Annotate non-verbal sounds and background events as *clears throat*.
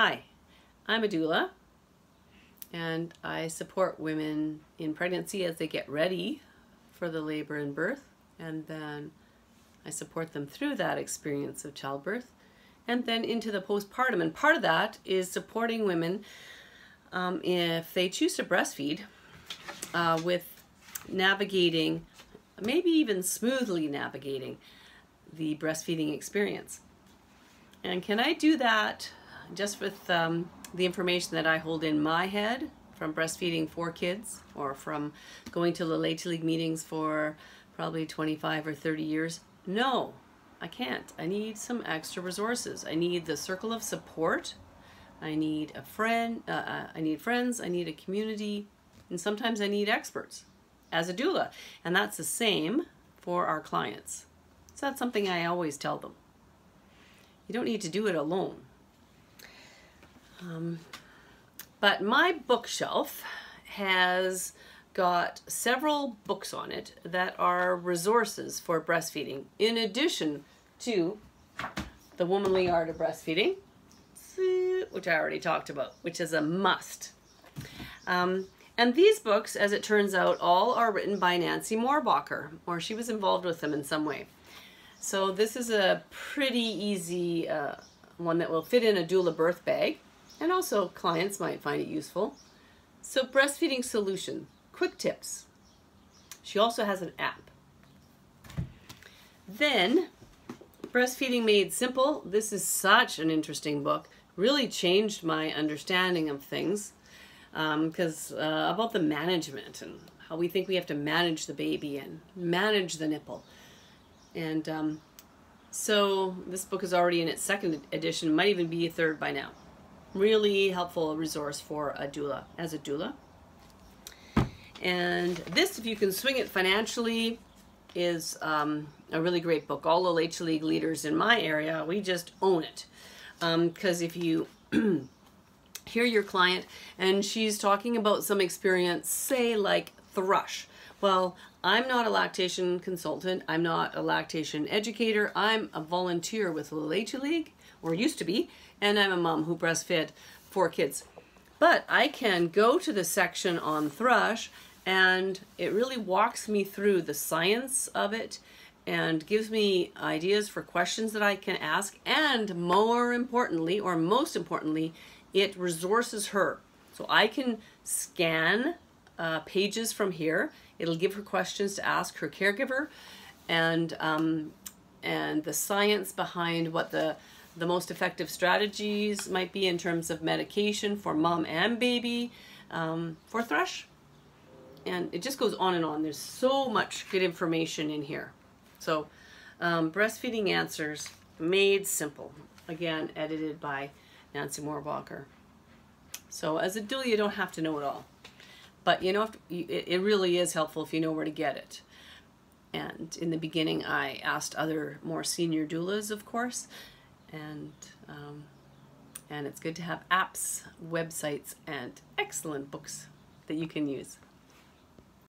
Hi, I'm a doula and I support women in pregnancy as they get ready for the labor and birth and then I support them through that experience of childbirth and then into the postpartum. And part of that is supporting women um, if they choose to breastfeed uh, with navigating maybe even smoothly navigating the breastfeeding experience. And can I do that just with um, the information that I hold in my head from breastfeeding four kids or from going to the Leche League meetings for probably 25 or 30 years? No, I can't. I need some extra resources. I need the circle of support. I need a friend. Uh, uh I need friends. I need a community. And sometimes I need experts as a doula. And that's the same for our clients. So that's something I always tell them. You don't need to do it alone. Um, but my bookshelf has got several books on it that are resources for breastfeeding, in addition to The Womanly Art of Breastfeeding, which I already talked about, which is a must. Um, and these books, as it turns out, all are written by Nancy Mohrbacher, or she was involved with them in some way. So this is a pretty easy uh, one that will fit in a doula birth bag and also clients might find it useful. So breastfeeding solution, quick tips. She also has an app. Then breastfeeding made simple. This is such an interesting book. Really changed my understanding of things because um, uh, about the management and how we think we have to manage the baby and manage the nipple. And um, so this book is already in its second edition, might even be a third by now really helpful resource for a doula, as a doula. And this, if you can swing it financially, is um, a really great book. All the Leche League leaders in my area, we just own it. Because um, if you *clears throat* hear your client and she's talking about some experience, say like thrush. Well, I'm not a lactation consultant. I'm not a lactation educator. I'm a volunteer with Leche League, or used to be, and I'm a mom who breastfed four kids. But I can go to the section on thrush and it really walks me through the science of it and gives me ideas for questions that I can ask and more importantly or most importantly it resources her so I can scan uh, pages from here it'll give her questions to ask her caregiver and um, and the science behind what the the most effective strategies might be in terms of medication for mom and baby um, for thrush. And it just goes on and on. There's so much good information in here. So um, breastfeeding answers made simple. Again, edited by Nancy Mohrbacher. So as a doula, you don't have to know it all. But you know, it really is helpful if you know where to get it. And in the beginning, I asked other more senior doulas, of course, and um, and it's good to have apps, websites, and excellent books that you can use.